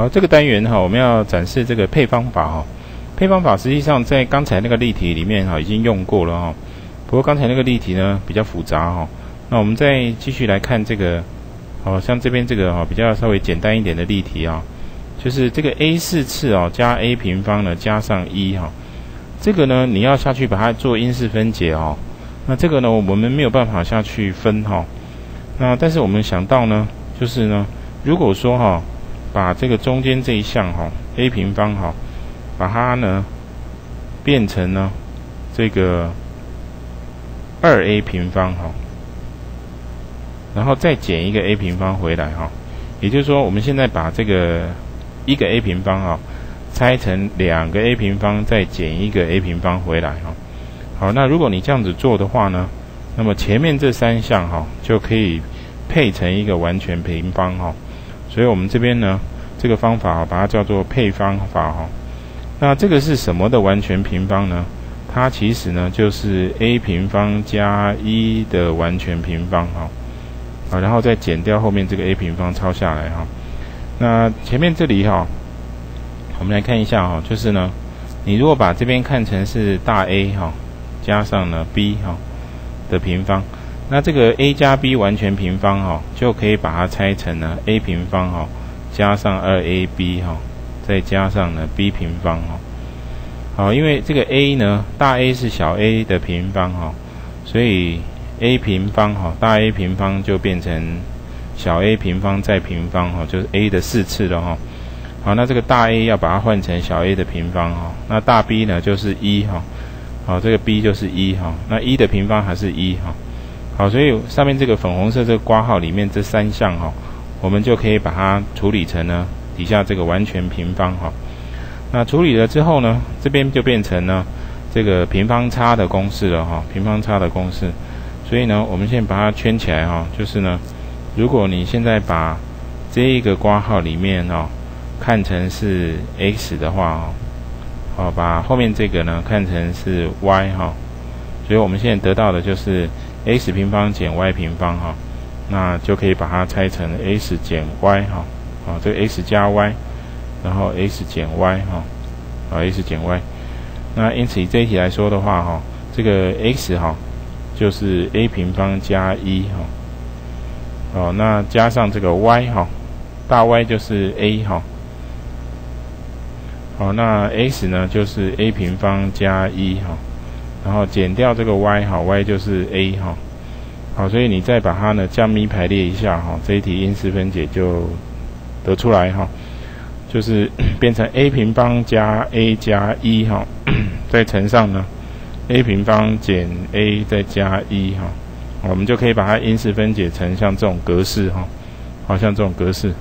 好，这个单元哈，我们要展示这个配方法哈。配方法实际上在刚才那个例题里面哈已经用过了哈。不过刚才那个例题呢比较复杂哈。那我们再继续来看这个，好像这边这个哈比较稍微简单一点的例题啊，就是这个 a 四次哦加 a 平方呢加上一哈。这个呢你要下去把它做因式分解哦。那这个呢我们没有办法下去分哈。那但是我们想到呢，就是呢如果说哈。把这个中间这一项哈，a 平方哈，把它呢变成呢这个二 a 平方哈，然后再减一个 a 平方回来哈，也就是说，我们现在把这个一个 a 平方哈拆成两个 a 平方，再减一个 a 平方回来哈。好，那如果你这样子做的话呢，那么前面这三项哈就可以配成一个完全平方哈。所以我们这边呢，这个方法把它叫做配方法哈。那这个是什么的完全平方呢？它其实呢就是 a 平方加一的完全平方哈。啊，然后再减掉后面这个 a 平方抄下来哈。那前面这里哈，我们来看一下哈，就是呢，你如果把这边看成是大 A 哈，加上呢 b 哈的平方。那这个 a 加 b 完全平方哈，就可以把它拆成呢 a 平方哈，加上二 ab 哈，再加上呢 b 平方哈。好，因为这个 a 呢，大 A 是小 a 的平方哈，所以 a 平方哈，大 A 平方就变成小 a 平方再平方哈，就是 a 的四次了哈。好，那这个大 A 要把它换成小 a 的平方哈，那大 B 呢就是一哈。好，这个 b 就是一哈，那一的平方还是一哈。好，所以上面这个粉红色这个括号里面这三项哈，我们就可以把它处理成呢底下这个完全平方哈。那处理了之后呢，这边就变成呢这个平方差的公式了哈，平方差的公式。所以呢，我们先把它圈起来哈，就是呢，如果你现在把这一个括号里面哈看成是 x 的话，好，把后面这个呢看成是 y 哈，所以我们现在得到的就是。X 平方减 y 平方哈，那就可以把它拆成 x 减 y 哈，啊，这个 x 加 y，然后 x 减 y 哈，啊，x 减 y，那因此以这一题来说的话哈，这个 x 哈就是 a 平方加一哈，哦，那加上这个 y 哈，大 Y 就是 a 哈，好，那 x 呢就是 a 平方加一哈。然后减掉这个 y 哈，y 就是 a 哈，好，所以你再把它呢降咪排列一下哈，这一题因式分解就得出来哈，就是 变成 a 平方加 a 加一哈，再乘上呢 a 平方减 a 再加一哈，我们就可以把它因式分解成像这种格式哈，好像这种格式。